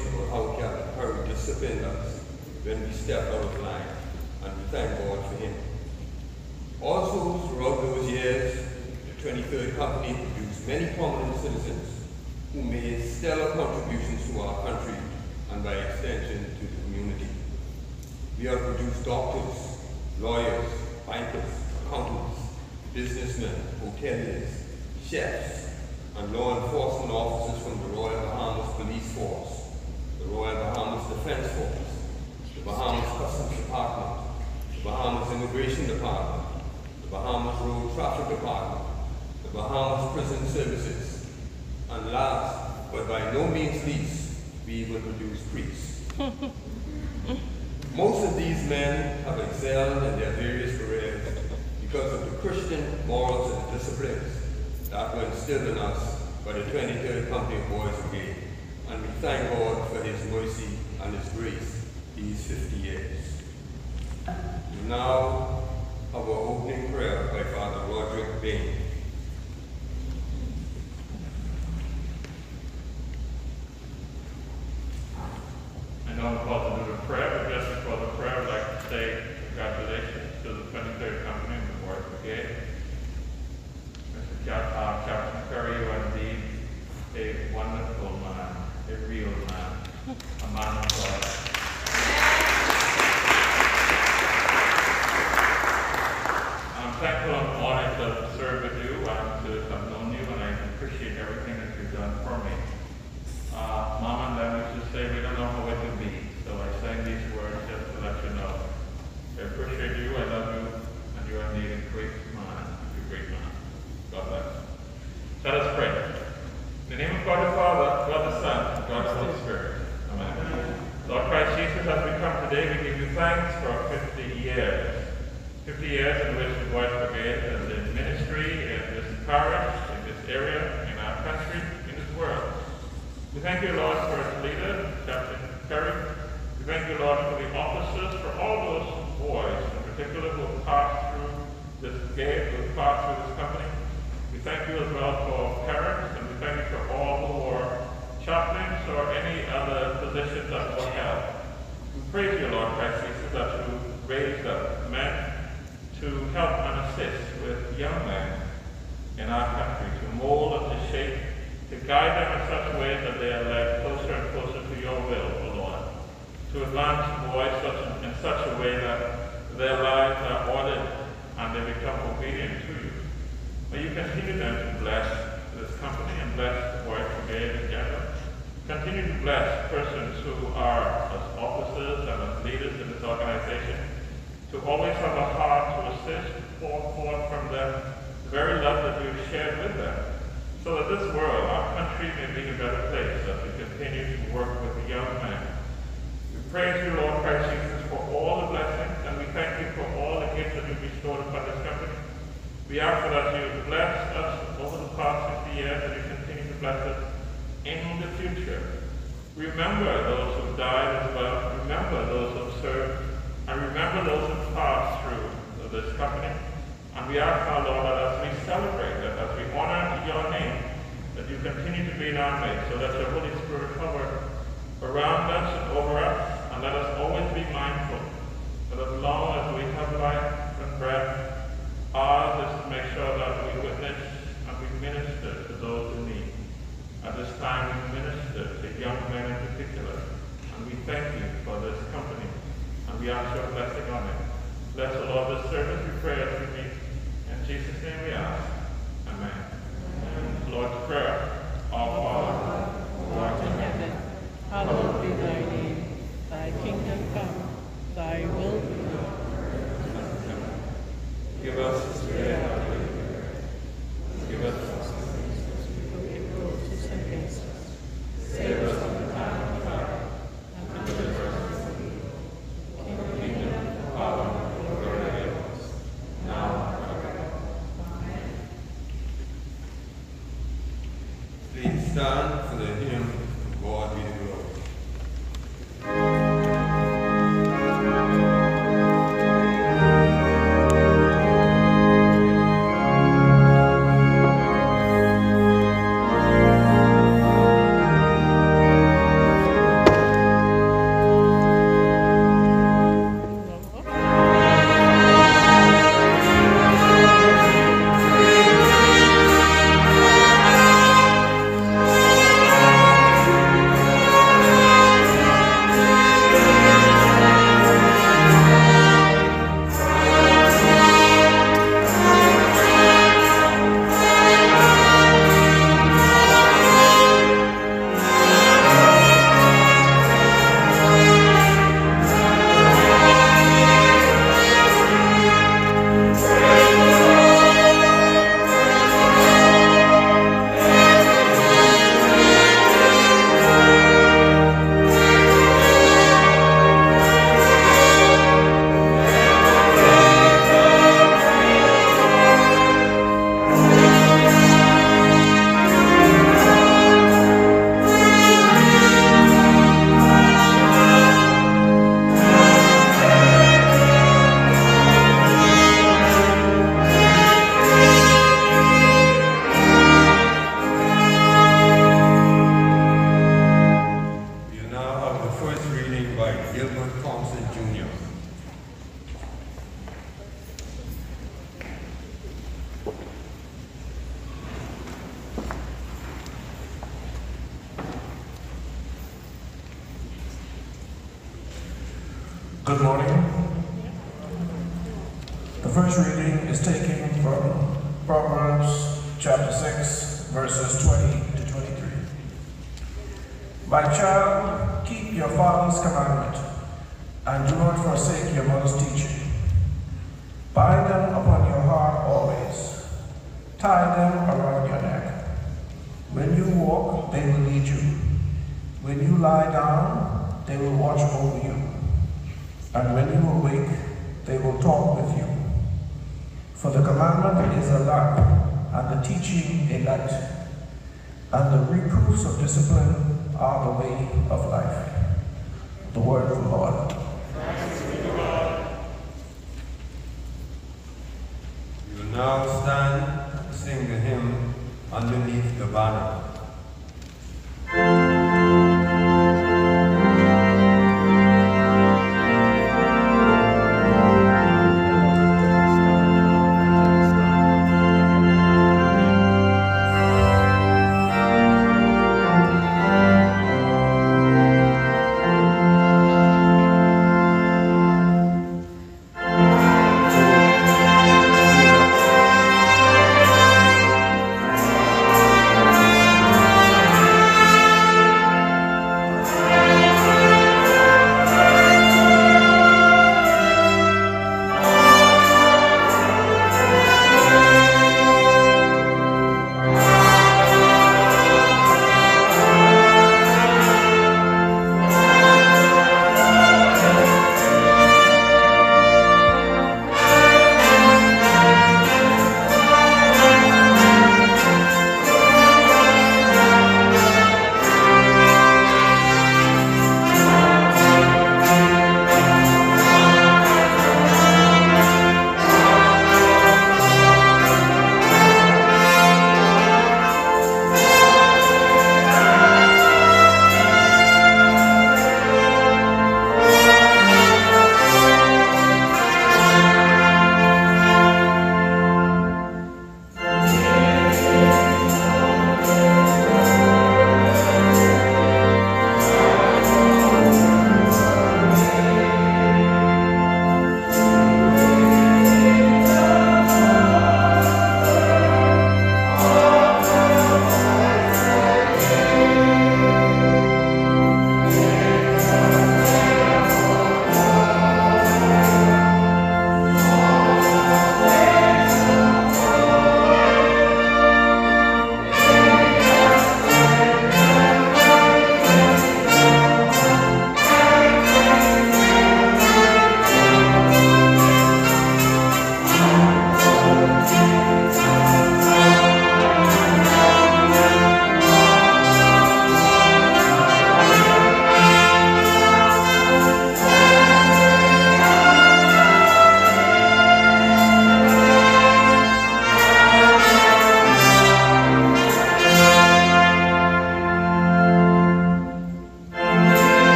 about how Captain Curry disciplined us when we stepped out of line, and we thank God for him. Also, throughout those years, the 23rd Company produced many prominent citizens who made stellar contributions to our country and by extension to the community. We have produced doctors, lawyers, bankers, accountants, businessmen, hoteliers, chefs, and law enforcement officers from the Royal Bahamas Police Force, the Royal Bahamas Defense Force, the Bahamas Customs Department, the Bahamas Immigration Department, the Bahamas Road Traffic Department, the Bahamas Prison Services, and last, but by no means least, we even produce priests. Most of these men have excelled in their various careers because of the Christian morals and disciplines that were instilled in us by the 23rd Company of Boys Brigade. And we thank God for His mercy and His grace these 50 years. Now our opening prayer by Father Roderick Bain. I know I'm about to do the prayer, but just before the prayer, I'd like to say congratulations to the 23rd Company and the Boys Brigade. Mr. Cap- uh, Captain Curry, you are indeed a wonderful man, a real man, a man of God. I'm thankful and honored to serve with you and to have known you, and I appreciate everything that you've done for me. Uh, Mom and Dad used to say, we don't know how it will be, so I sang these words just to let you know. I appreciate you, I love you, and you are indeed a great man, a great man. God bless. Let us pray. In the name of God the Father, God the Son, and God the Holy Spirit. Amen. Lord Christ Jesus, as we come today, we give you thanks for 50 years. 50 years in which the Boys Brigade has been ministry in this parish, in this area, in our country, in this world. We thank you, Lord, for its leader, Captain Perry. We thank you, Lord, for the officers, for all those boys in particular who have passed through this gate, who have passed through this company. We thank you as well for parents, and we thank you for all who are chaplains or any other positions that will help. We praise you, Lord Christ Jesus, that you raised up men to help and assist with young men in our country, to mold and to shape to guide them in such a way that they are led closer and closer to your will, O Lord. To advance boys such in such a way that their lives are ordered and they become obedient to you. May you continue then to bless this company and bless the Boys in general. Continue to bless persons who are as officers and as leaders in this organization to always have a heart to assist, pour forth from them the very love that you've shared with them so that this world, our country, may be a better place as we continue to work with the young men. We praise you, Lord Christ Jesus, for all the blessings, and we thank you for all the gifts that you've bestowed upon this company. We ask that you bless us over the past 50 years, and you continue to bless us in the future. Remember those who died as well. Remember those who served, and remember those who passed through this company. And we ask our Lord that as we celebrate, that as we honor your name, that you continue to be in our midst, so that your Holy Spirit hover around us and over us, and let us always be mindful that as long as we have life and breath, ours is to make sure that we witness and we minister to those. At this time, we minister to young men in particular, and we thank you for this company, and we ask your blessing on it. Bless the Lord this service, we pray as we meet. In Jesus' name we ask. Amen. Lord's Prayer. Our Father, Lord in heaven, hallowed be thy name. Thy kingdom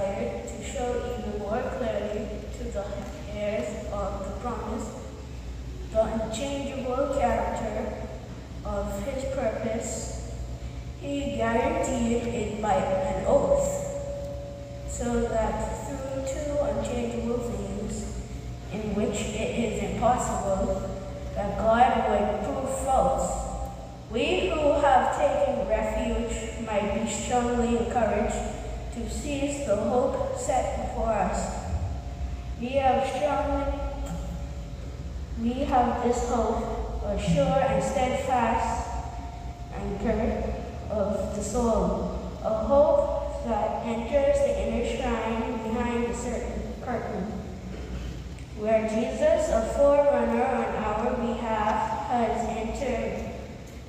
to show even more clearly to the heirs of the promise the unchangeable character of his purpose, he guaranteed it by an oath, so that through two unchangeable things, in which it is impossible that God would prove false, we who have taken refuge might be strongly encouraged to seize the hope set before us. We have strongly, we have this hope, a sure and steadfast anchor of the soul, a hope that enters the inner shrine behind the certain curtain, where Jesus, a forerunner on our behalf, has entered,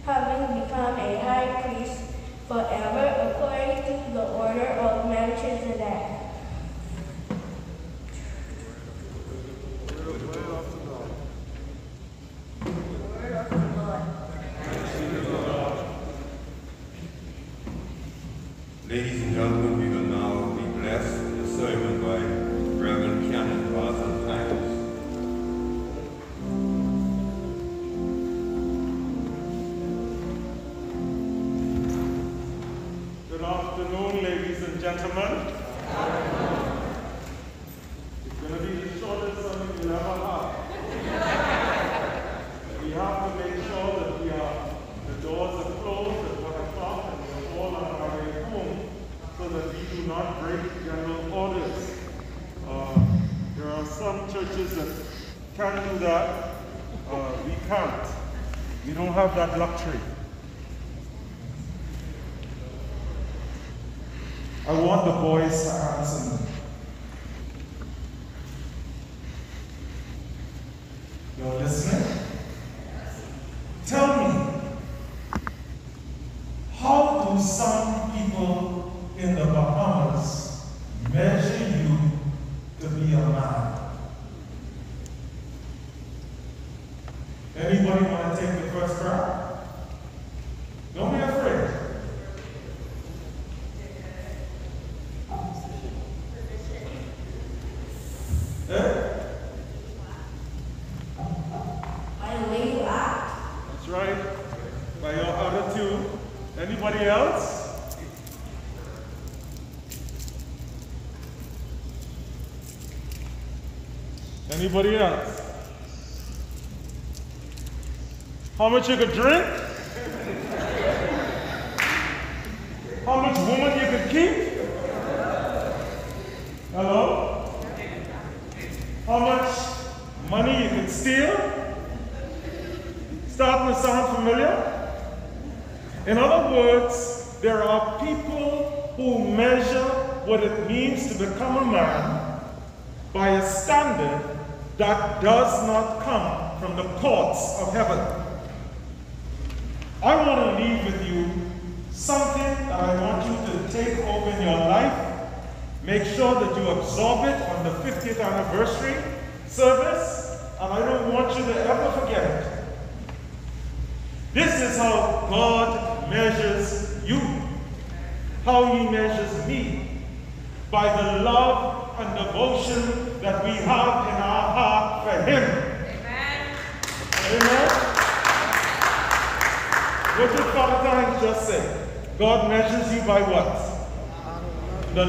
having become a high priest forever according to the order of Melchizedek. Anybody else? How much you could drink? How much woman you could keep? Hello? How much money you could steal? Starting to sound familiar? In other words, there are people who measure what it means to become a man by a standard that does not come from the courts of heaven.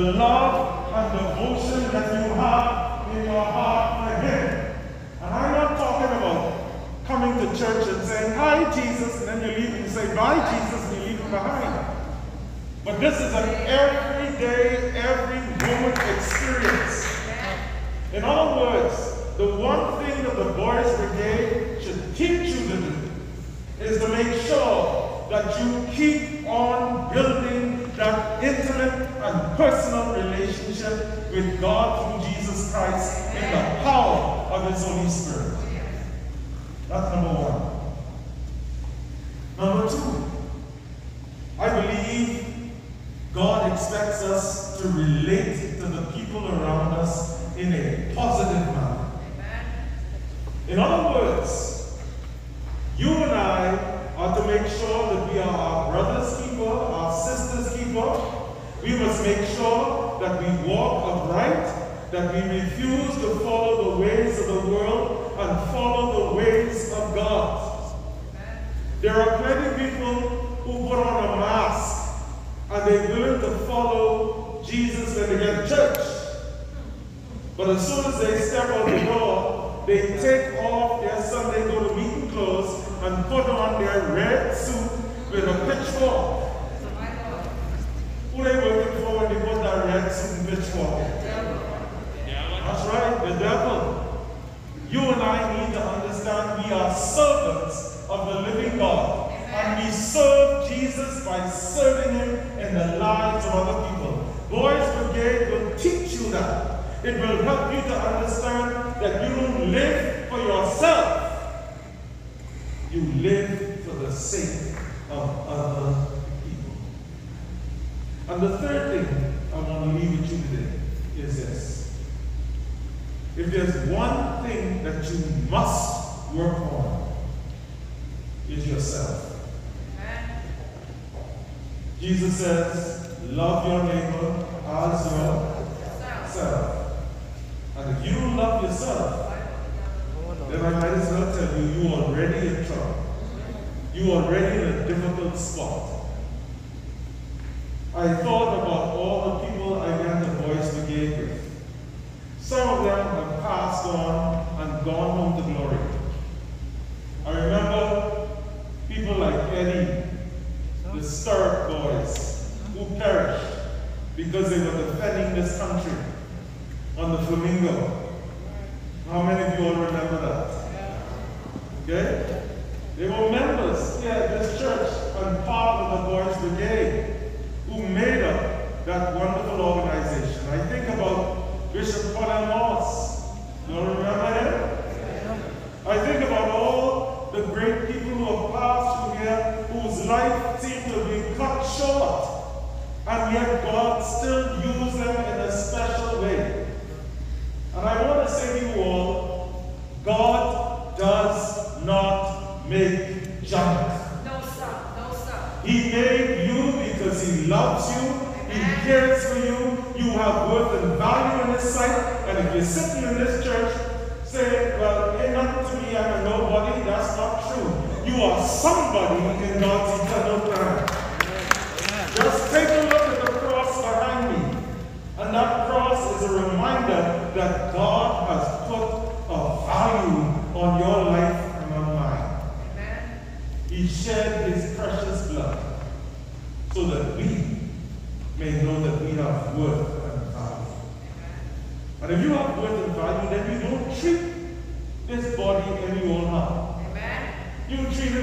the love and devotion that you have in your heart for Him. And I'm not talking about coming to church and saying, Hi, Jesus, and then you leave and you say, Bye, Jesus, and you leave him behind. But this is an everyday, every moment experience. In other words, the one thing that the Boys Brigade should teach you to do is to make sure that you keep on building that intimate and personal relationship with God through Jesus Christ in the power of His Holy Spirit. That's number one. Number two, I believe God expects us to relate to the people around us in a your call is yourself. Jesus says, love your neighbor as yourself. And if you love yourself, then I might as well tell you, you are already in trouble. You are already in a difficult spot. I thought about all the people I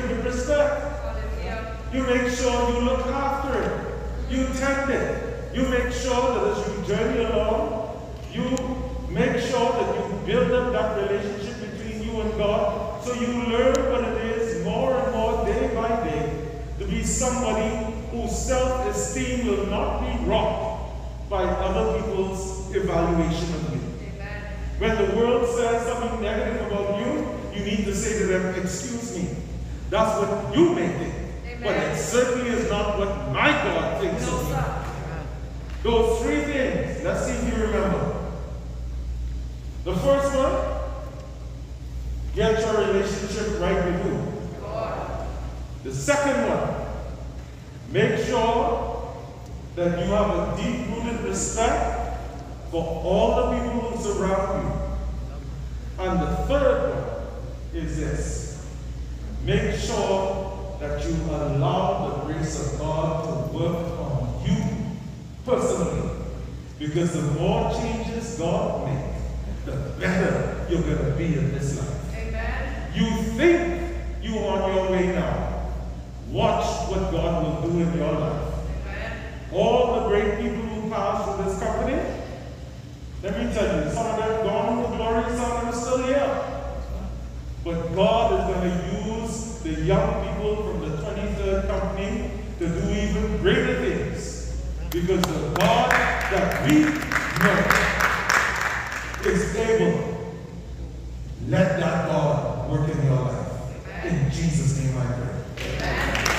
you with respect. You make sure you look after it. You tend it. You make sure that as you journey along, you make sure that you build up that relationship between you and God so you learn what it is more and more day by day to be somebody whose self-esteem will not be rocked by other people's evaluation of you. Amen. When the world says something negative about you, you need to say to them, excuse me, that's what you may think. Amen. But it certainly is not what my God thinks no, of me. Those three things, let's see if you remember. The first one, get your relationship right with who? God. The second one, make sure that you have a deep-rooted respect for all the people who surround you. And the third one is this. Make sure that you allow the grace of God to work on you personally. Because the more changes God makes, the better you're going to be in this life. Amen. You think you're on your way now. Watch what God will do in your life. Amen. All the great people who passed through this company, let me tell you, some of them gone to glory, some of them still here. But God is going to use the young people from the 23rd company to do even greater things. Because the God that we know is able. Let that God work in your life. In Jesus' name I pray. Can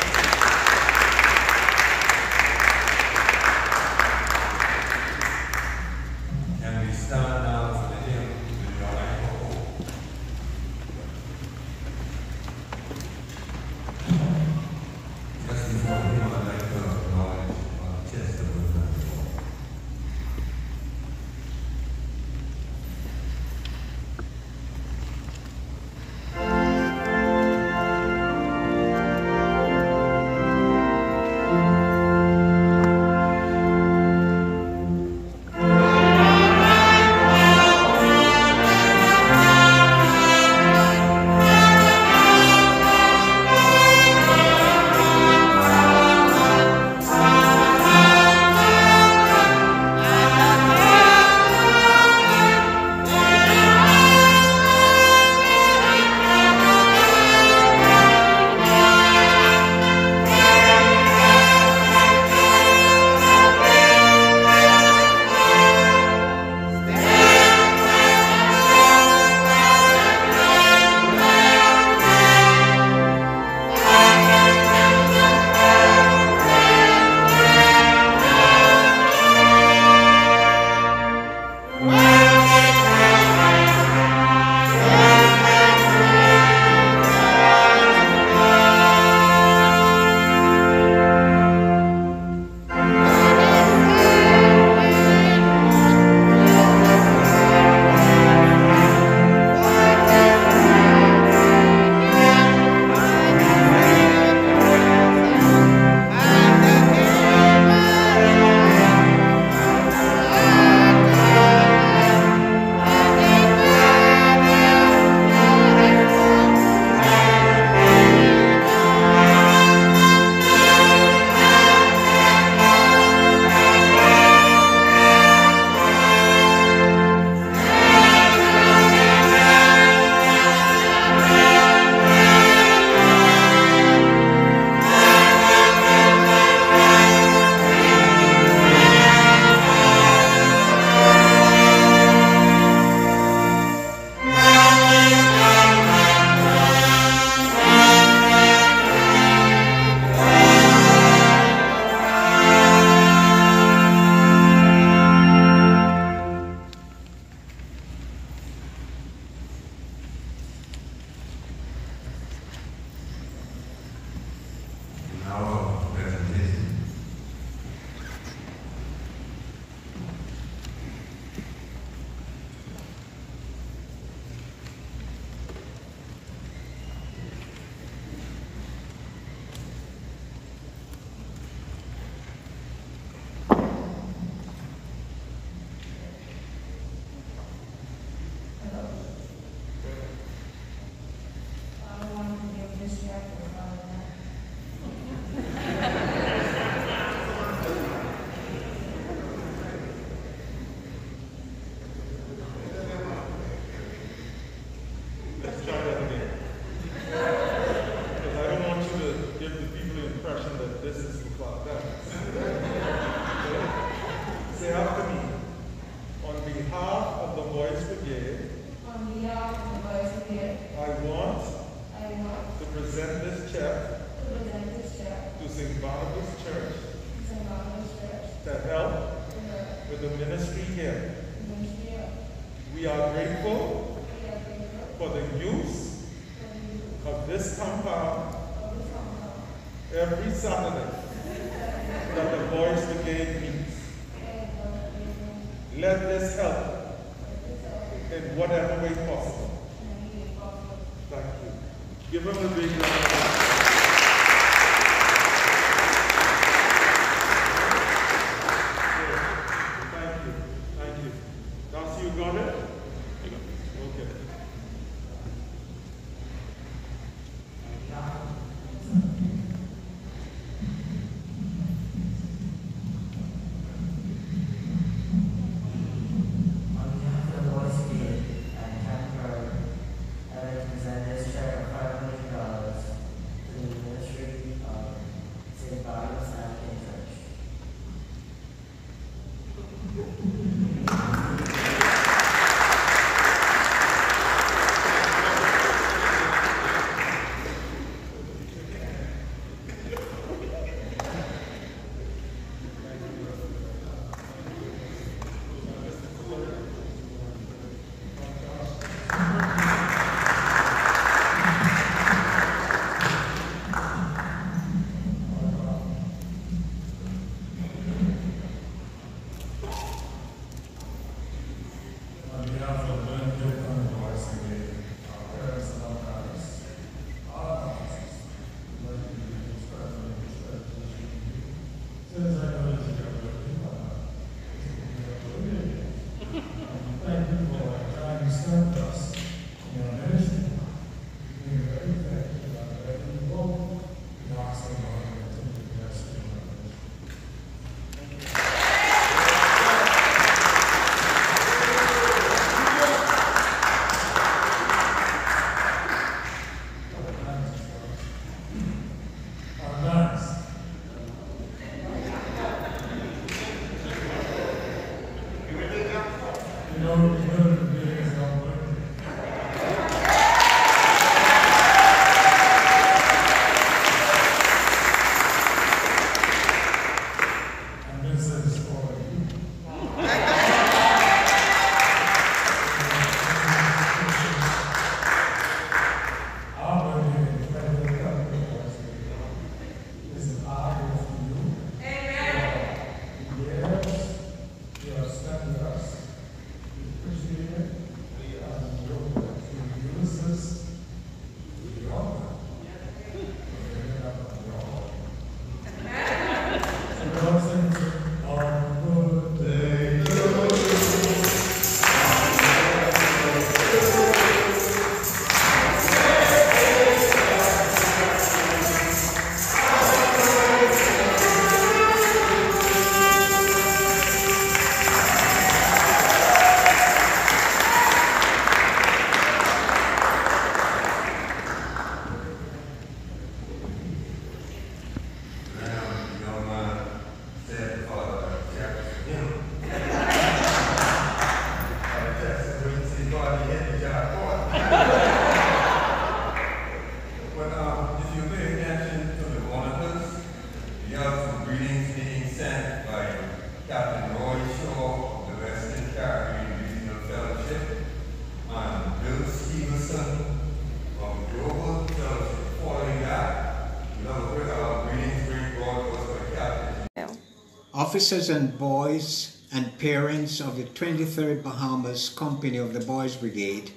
Officers and boys and parents of the 23rd Bahamas Company of the Boys Brigade,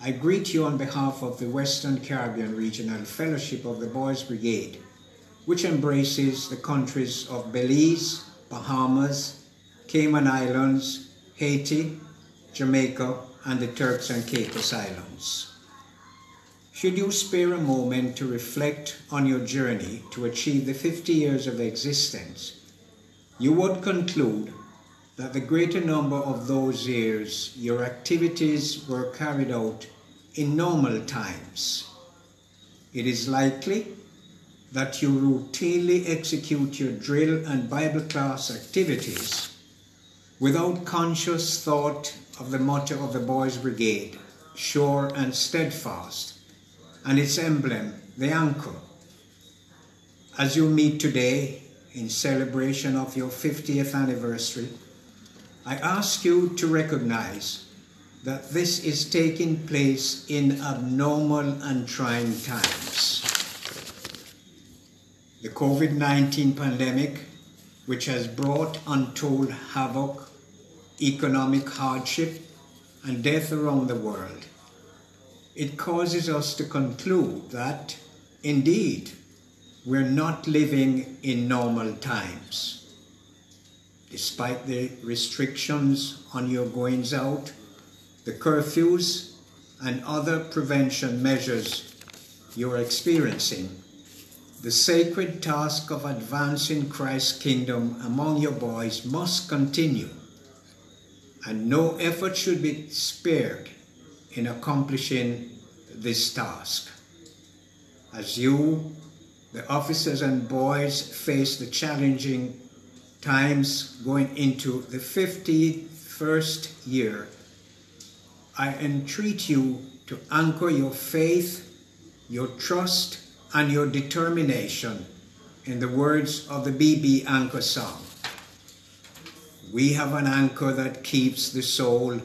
I greet you on behalf of the Western Caribbean Regional Fellowship of the Boys Brigade, which embraces the countries of Belize, Bahamas, Cayman Islands, Haiti, Jamaica, and the Turks and Caicos Islands. Should you spare a moment to reflect on your journey to achieve the 50 years of existence, you would conclude that the greater number of those years your activities were carried out in normal times. It is likely that you routinely execute your drill and Bible class activities without conscious thought of the motto of the Boys Brigade, sure and steadfast, and its emblem, the anchor. As you meet today in celebration of your 50th anniversary, I ask you to recognize that this is taking place in abnormal and trying times. The COVID 19 pandemic, which has brought untold havoc, economic hardship, and death around the world, it causes us to conclude that, indeed, we're not living in normal times. despite the restrictions on your goings out, the curfews, and other prevention measures you're experiencing. The sacred task of advancing Christ's kingdom among your boys must continue, and no effort should be spared in accomplishing this task. As you, the officers and boys, face the challenging times going into the 51st year, I entreat you to anchor your faith, your trust, and your determination in the words of the BB Anchor song. We have an anchor that keeps the soul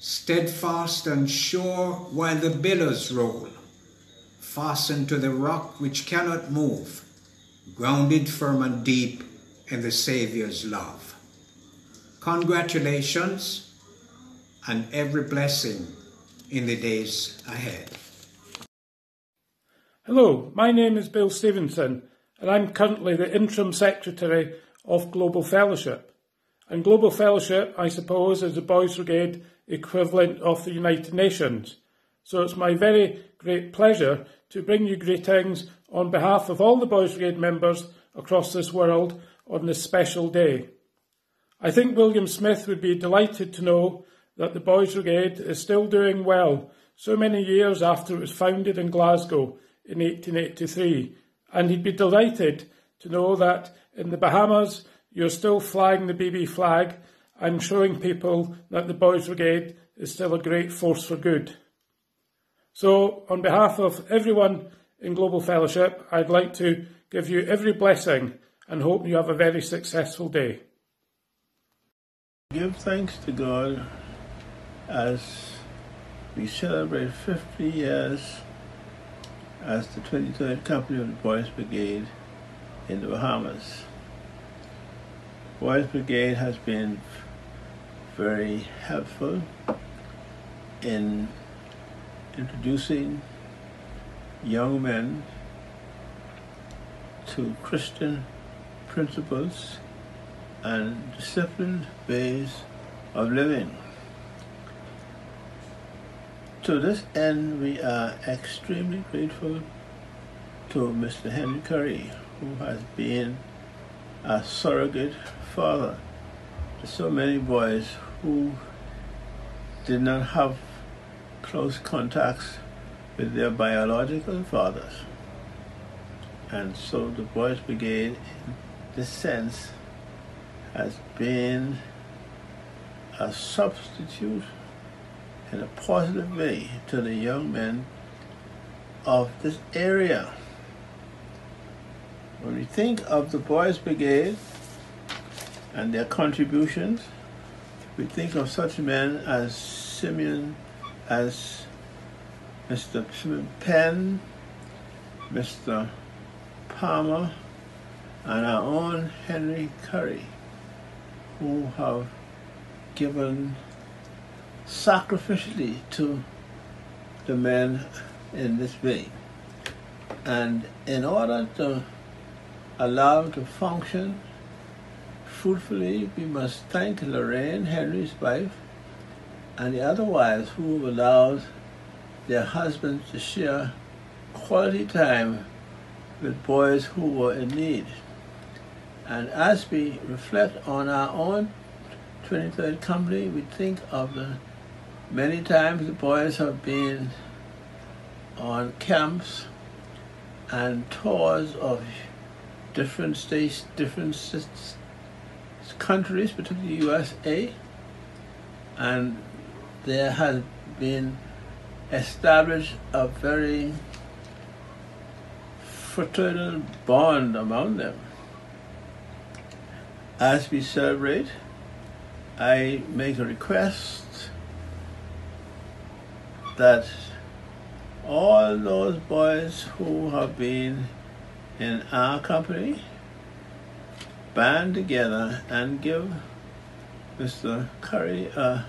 steadfast and sure while the billows roll, fastened to the rock which cannot move, grounded firm and deep in the Saviour's love. Congratulations and every blessing in the days ahead. Hello, my name is Bill Stevenson, and I'm currently the Interim Secretary of Global Fellowship. And Global Fellowship, I suppose, is the Boys Brigade equivalent of the United Nations. So it's my very great pleasure to bring you greetings on behalf of all the Boys Brigade members across this world on this special day. I think William Smith would be delighted to know that the Boys Brigade is still doing well so many years after it was founded in Glasgow in 1883, and he'd be delighted to know that in the Bahamas you're still flying the BB flag and showing people that the Boys Brigade is still a great force for good. So, on behalf of everyone in Global Fellowship, I'd like to give you every blessing and hope you have a very successful day. Give thanks to God as we celebrate 50 years as the 23rd Company of the Boys Brigade in the Bahamas. Boys Brigade has been very helpful in introducing young men to Christian principles and disciplined ways of living. To this end, we are extremely grateful to Mr. Henry Curry, who has been a surrogate father to so many boys who did not have close contacts with their biological fathers. And so the Boys Brigade, in this sense, has been a substitute in a positive way to the young men of this area. When we think of the Boys Brigade and their contributions, we think of such men as Simeon, as Mr. Penn, Mr. Palmer, and our own Henry Curry, who have given sacrificially to the men in this way. And in order to allow to function fruitfully, we must thank Lorraine, Henry's wife, and the other wives who allowed their husbands to share quality time with boys who were in need. And as we reflect on our own 23rd Company, we think of the many times the boys have been on camps and tours of different states, different countries, particularly the USA, and there has been established a very fraternal bond among them. As we celebrate, I make a request that all those boys who have been in our company band together and give Mr. Curry a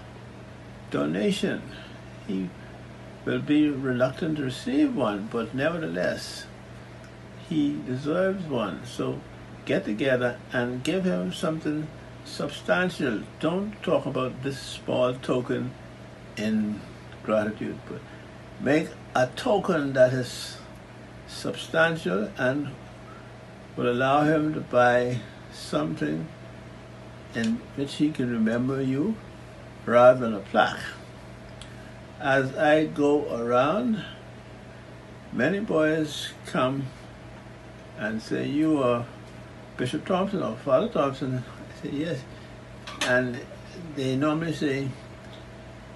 donation. He will be reluctant to receive one, but nevertheless, he deserves one. So get together and give him something substantial. Don't talk about this small token in gratitude, but make a token that is substantial and will allow him to buy something in which he can remember you rather than a plaque. As I go around, many boys come and say, You are Bishop Thompson or Father Thompson. I say, Yes. And they normally say,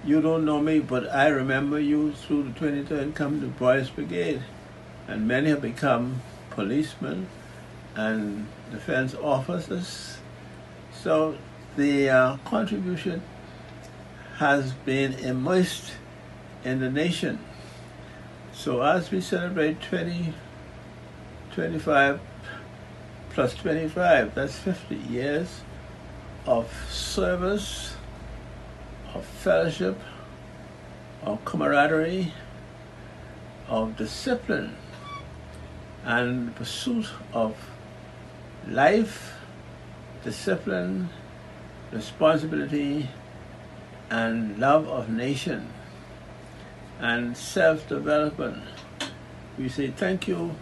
You don't know me, but I remember you through the 23rd come to Boys Brigade. And many have become policemen and defense officers. So the uh, contribution has been immersed in the nation. So as we celebrate 20, 25 plus 25, that's 50 years of service, of fellowship, of camaraderie, of discipline, and pursuit of life, discipline, responsibility, and love of nation and self-development. We say thank you,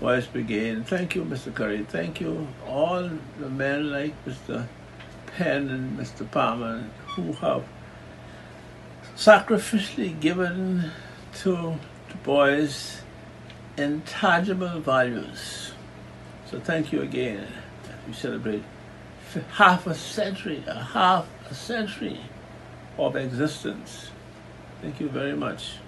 Boys Brigade, thank you, Mr. Curry, thank you, all the men like Mr. Penn and Mr. Palmer who have sacrificially given to the boys intangible values. So thank you again. We celebrate half a century, a half a century of existence. Thank you very much.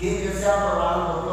Give yourself a round of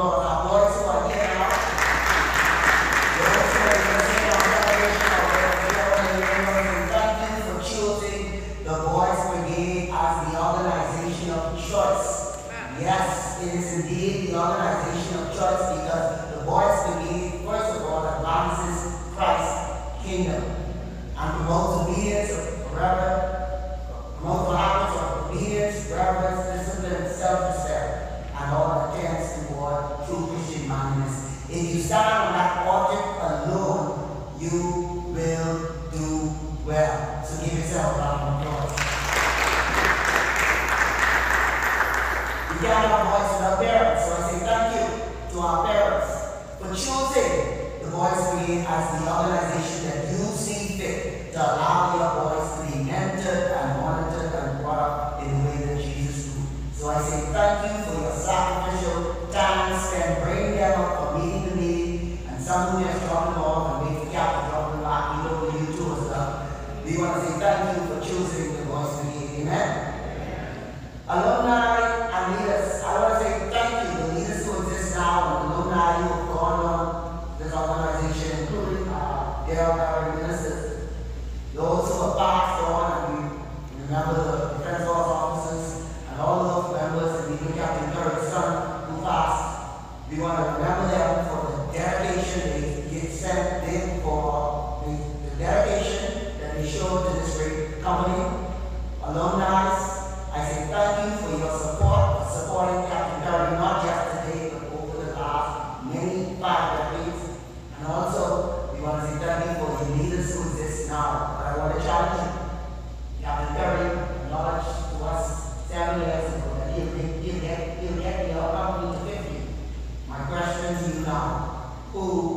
question to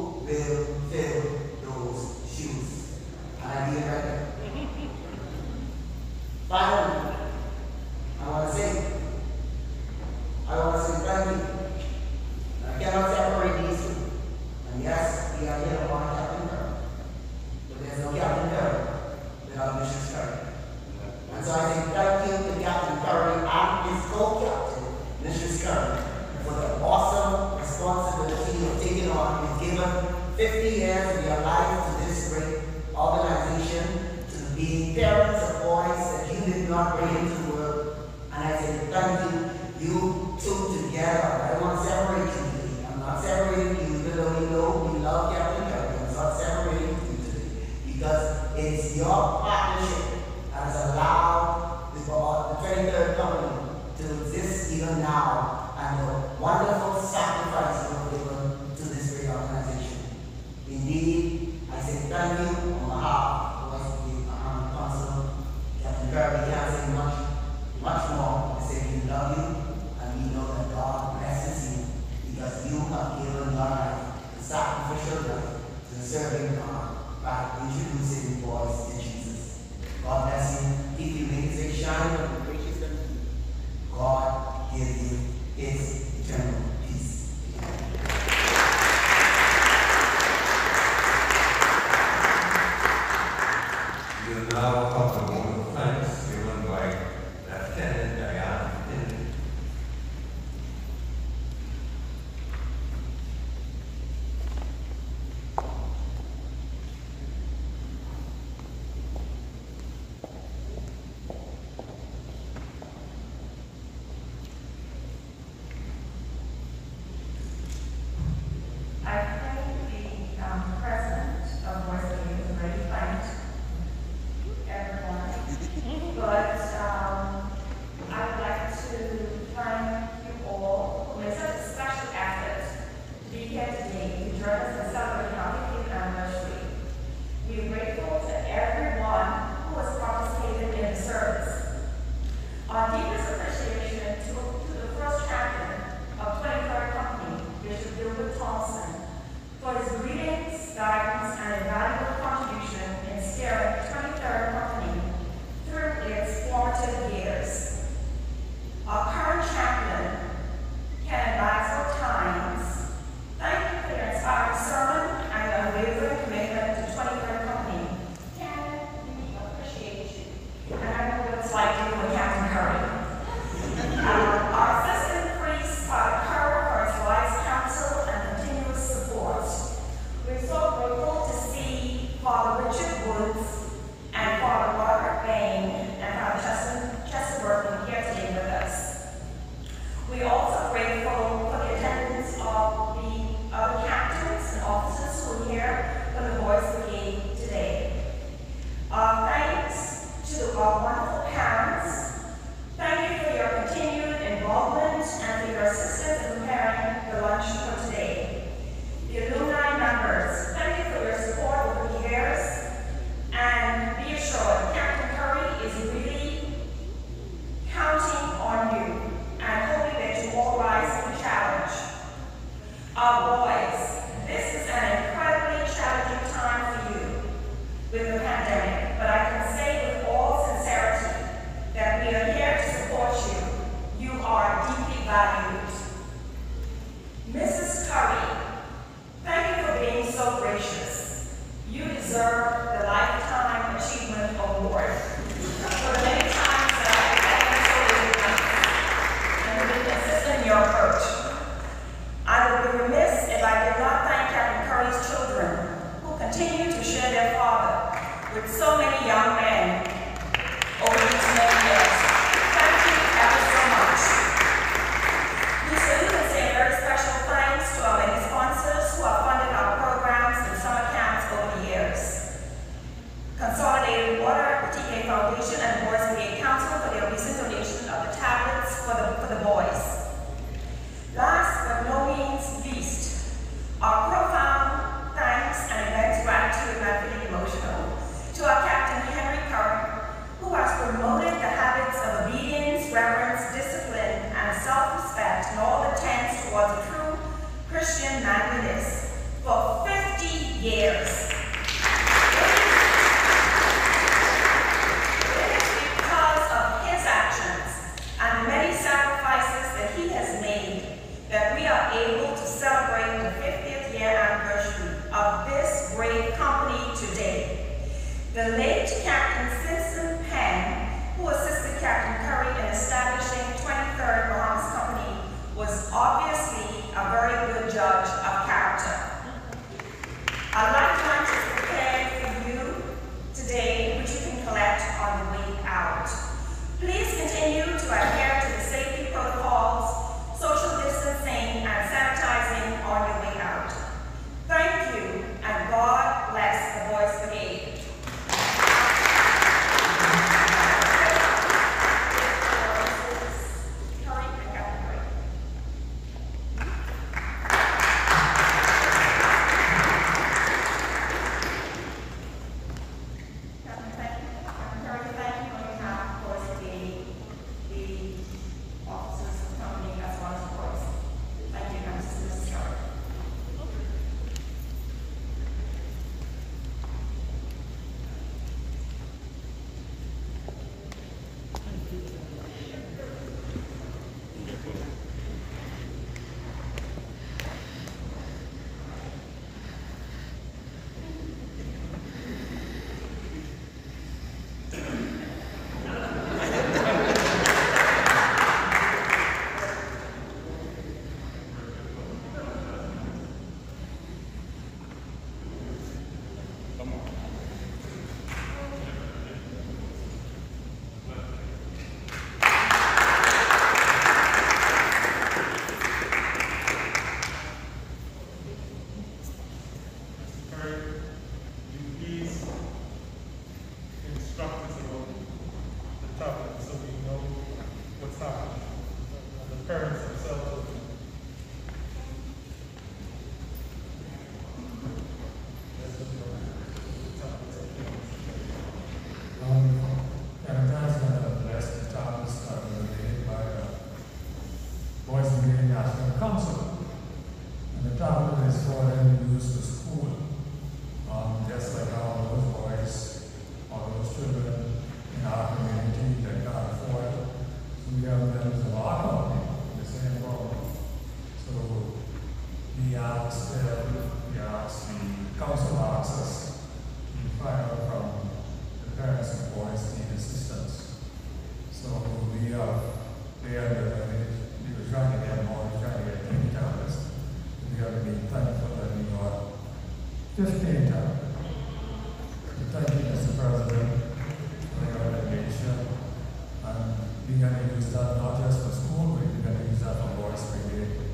these not just for school, we can use that for boys, maybe